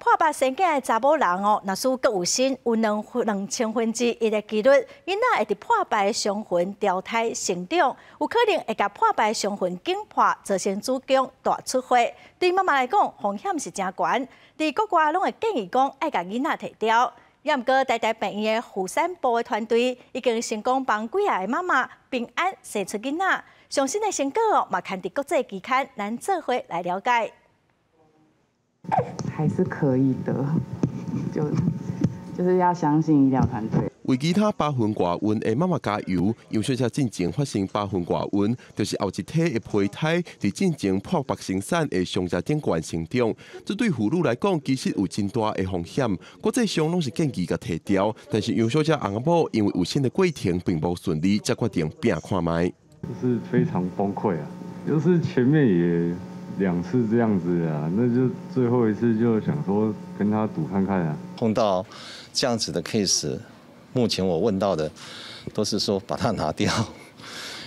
破百生囝的查某人哦，若是各有心，有两两千分之一的几率，囡仔会伫破百伤魂掉胎成长，有可能会甲破百伤魂惊破，造成子宫大出血。对妈妈来讲，风险是真悬。伫国外拢会建议讲，爱甲囡仔提掉。也毋过，台大病院的妇产部的团队已经成功帮几下妈妈平安生出囡仔。上新的成果哦，嘛看伫国际期刊，咱做伙来了解。还是可以的，就就是要相信医疗团队。为其他八分挂温的妈妈加油，杨小姐进前发生八分挂温，就是后一体的胚胎伫进前破白生产的上家顶管成长。这对妇女来讲，其实有真大的风险。国际上拢是建议甲提掉，但是杨小姐阿某因为有新的过程并不顺利，才决定拼看卖。就是非常崩溃啊！就是前面也。两次这样子啊，那就最后一次就想说跟他赌看看啊。碰到这样子的 case，目前我问到的都是说把它拿掉。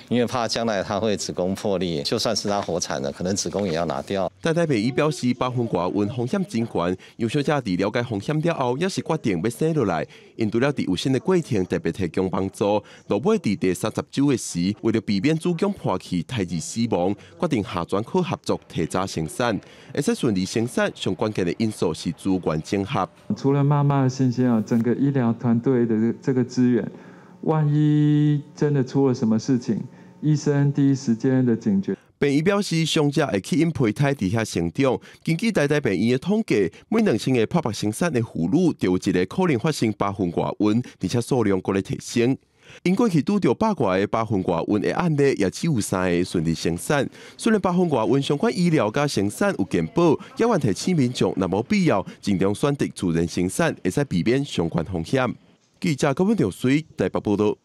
因为怕将来他会子宫破裂，就算是他活产了，可能子宫也要拿掉。但台北医表示，八分挂温风险真悬，有小姐伫了解风险了后，也是决定要生落来。因除了伫有新的过程特别提供帮助，落尾伫第三十九的时，为了避免子宫破气胎儿死亡，决定下专科合作提早生产。而且顺利生产，上关键的因素是资源整合。除了妈妈的信心啊，整个医疗团队的这个资源，万一真的出了什么事情。医生第一时间的警觉。病医表示，伤者会去因胚胎底下成长。根据台大病院的统计，每两千个剖腹生产的妇女，就有一个可能发生八分挂温，而且数量过来提升。因过去拄着八卦的八分挂温的案例，也只有三个顺利生产。虽然八分挂温相关医疗加生产有健保，也还提醒民众，那无必要尽量选择自然生产，会使避免相关风险。记者高文调水台北报道。